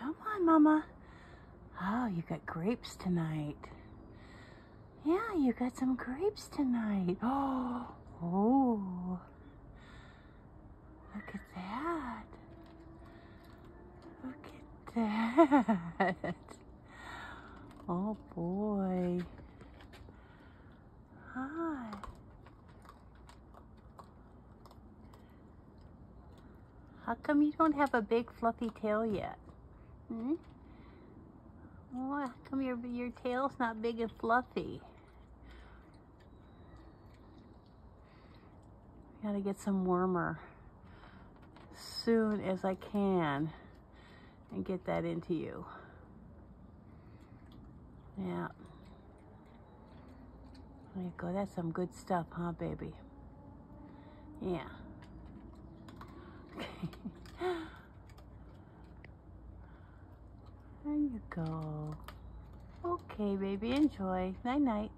Come on, Mama. Oh, you got grapes tonight. Yeah, you got some grapes tonight. Oh, oh. Look at that. Look at that. Oh boy. Hi. How come you don't have a big fluffy tail yet? Hmm? Oh, how come your, your tail's not big and fluffy? Gotta get some warmer soon as I can and get that into you. Yeah. There you go. That's some good stuff, huh, baby? Yeah. There you go. Okay, baby. Enjoy. Night-night.